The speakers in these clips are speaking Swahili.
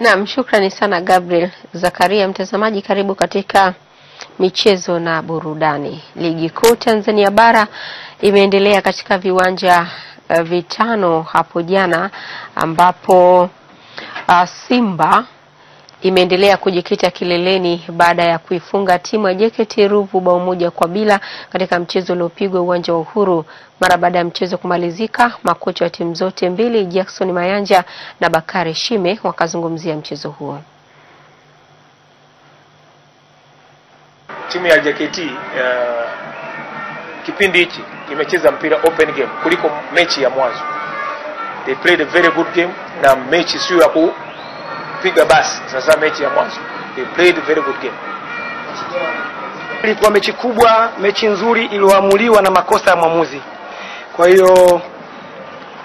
Naam, shukrani sana Gabriel Zakaria. Mtazamaji, karibu katika michezo na burudani. Ligi Kuu Tanzania Bara imeendelea katika viwanja uh, vitano hapo jana ambapo uh, Simba imeendelea kujikita kileleni baada ya kuifunga timu ya JKT Ruvu bao moja kwa bila katika mchezo uliopigwa uwanja wa Uhuru. Mara baada ya mchezo kumalizika, makocha wa timu zote mbili Jackson Mayanja na Bakari Shime wakazungumzia mchezo huo. Timu ya JKT uh, kipindi hichi imecheza mpira open game kuliko mechi ya mwanzo. They played a very good game, na mechi sio ya kupiga basi. Sasa mechi ya mwanzo they played very good game. Ilikuwa mechi kubwa, mechi nzuri iliyoamuliwa na makosa ya mwamuzi. Kwa hiyo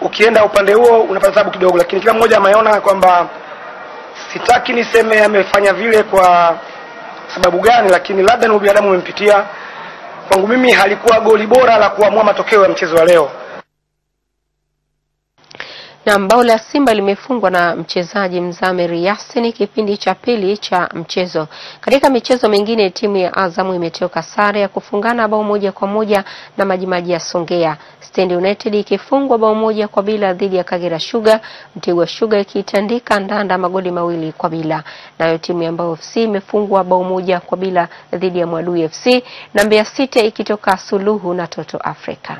ukienda upande huo unapata sababu kidogo, lakini kila mmoja ameona kwamba, sitaki niseme amefanya vile kwa sababu gani, lakini labda ni ubinadamu umempitia. Kwangu mimi halikuwa goli bora la kuamua matokeo ya mchezo wa leo. Na bao la Simba limefungwa na mchezaji Mzamiri Yasin kipindi cha pili cha mchezo. Katika michezo mingine, timu ya Azamu imetoka sare ya kufungana bao moja kwa moja na Majimaji ya Songea, Stand United ikifungwa bao moja kwa bila dhidi ya Kagera Sugar, Mtibwa Sugar ikiitandika Ndanda magoli mawili kwa bila. Nayo timu ya Mbao FC imefungwa bao moja kwa bila dhidi ya Mwadui FC na Mbeya City ikitoka suluhu na Toto Africa.